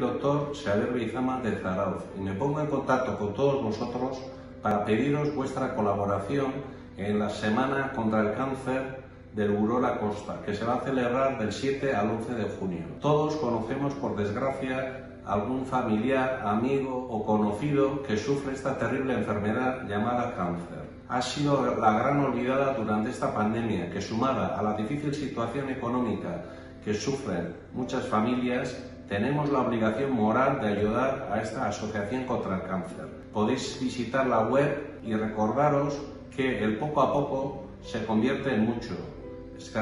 doctor Xavier Beizama de Zarauz y me pongo en contacto con todos vosotros para pediros vuestra colaboración en la Semana contra el Cáncer del Urola Costa, que se va a celebrar del 7 al 11 de junio. Todos conocemos, por desgracia, algún familiar, amigo o conocido que sufre esta terrible enfermedad llamada cáncer. Ha sido la gran olvidada durante esta pandemia que sumada a la difícil situación económica que sufren muchas familias, tenemos la obligación moral de ayudar a esta asociación contra el cáncer. Podéis visitar la web y recordaros que el poco a poco se convierte en mucho. Es que